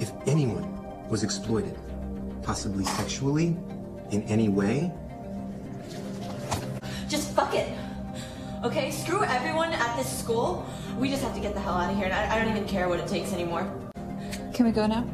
If anyone was exploited, possibly sexually, in any way, Just fuck it. Okay, screw everyone at this school. We just have to get the hell out of here, and I, I don't even care what it takes anymore. Can we go now?